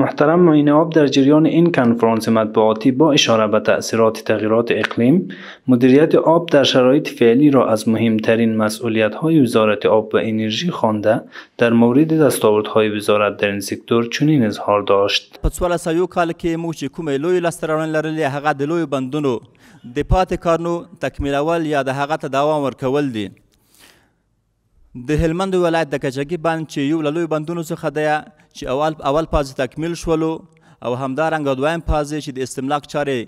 محترم معیناب در جریان این کنفرانس مطبوعاتی با اشاره به تأثیرات تغییرات اقلیم، مدیریت آب در شرایط فعلی را از مهمترین مسئولیتهای وزارت آب و انرژی خوانده، در مورد دستاوردهای وزارت در این سکتور چنین اظهار داشت. په څوارلس سوه یو کال کې موږ چې کومې لویې لاسته راوړنې لرلې هغه د لویو بندونو د پاتې کارونو تکمیلول یا د هغه ته دوام ورکول دي. د هلمند ولایت د کجکي بند چې یو له لویو بندونو څخه دی چې اول اول پازې تکمیل شولو او همدارنګه دویم پازې چې د استملاک چارې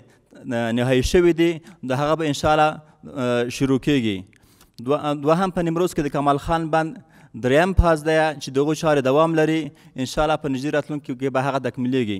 نهایی شوې دي د هغه به انشاءالله شروع کیږي دوهم په نیمروز کې د کمال خان بند دریم پاز دی چې دغو چارې دوام لري انشاءالله په نږدې راتلونکي کې به هغه تکمیلیږي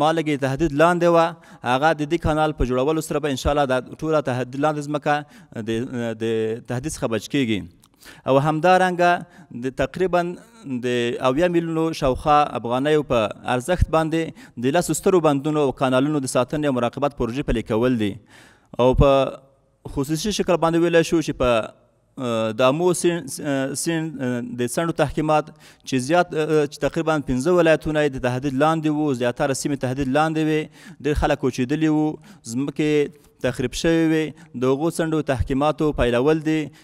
ما لګې تهدید لاندې وه هغه د دې کانال په جوړولو سره به انشاءالله دا ټوله تهدید لاندې ځمکه د د تهدید څخه بچ کېږي او همدارنګه د تقریبا د اویا میلیونو شاوخوا افغانیو په ارزښت باندې د لسو سترو بندونو او کانالونو د ساتنې او مراقبت پروژې پلې کول دي او په خصوصي شکل باندې ویلی شو چې په د امو سیند د څنډو تحکیمات چې زیات چې تقریبا پنځه ولایتونه د تهدید لاندې وو زیاتره سیمې تهدید لاندې وې ډېر خلک کوچېدلي وو ځمکې تخریب شوې وې د هغو څنډو تحکیماتو پیلول دي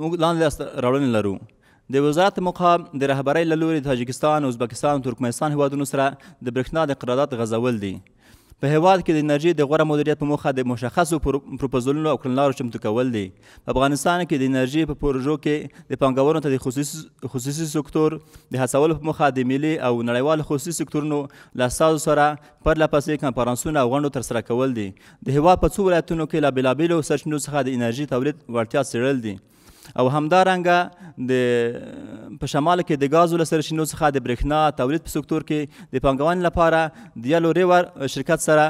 موږ لاندې لاسته راوړنې لرو د وزارت مقام د رهبرۍ له لوري د تاجکستان، ازبکستان او ترکمنستان هیوادونو سره د برښنا د قرارداد غځول دي. په هیواد کې د انرژي د غوره مدیریت په موخه د مشخصو پروپوزلونو او کړنلارو چمتو کول دي. په افغانستان کې د انرژي په پروژو کې د پانګونو ته د خصوصي سکتور د هڅولو په موخه د ملي او نړیوالو خصوصي سکتورونو له استازو سره پرله پسې کنفرانسونه او غونډو ترسره کول دي، د هېواد په څو ولایتونو کې له بېلابېلو سرچینو څخه د انرژي تولید وړتیا څېړل دي او همدارنګه د په شمال کې د ګازو له سرچینو څخه د برېښنا تولید په سکتور کې د پانګونې لپاره د یلو ریور شرکت سره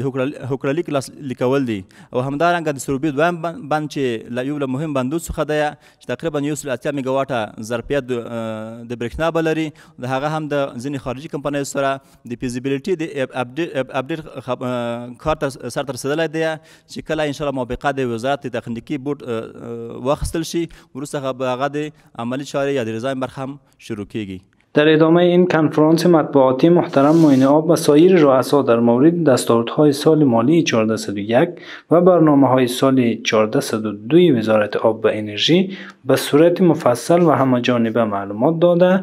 د هوکړه لیک لیکول دي او همدارنګه د سروبي دویم بند چې له یو له مهم بندو څخه دی چې تقریبا یو سل اتیا میګاواټه ظرفیت د برېښنا به لري د هغه هم د ځینې خارجي کمپنیو سره د فیزیبیلیټي د اپډیټ کار ته سر ته رسېدلی دی چې کله ان شاء الله موافقه د وزارت د تخنیکي بورډ واخیستل شي وروسته به هغه د عملي چارې یا د ډیزاین برخه هم شروع کیږي در ادامه این کنفرانس مطبوعاتی محترم معین آب و سایر رؤسا در مورد دستاوردهای سال مالی 1401 و برنامه های سال 1402 وزارت آب و انرژی به صورت مفصل و همه جانبه معلومات داده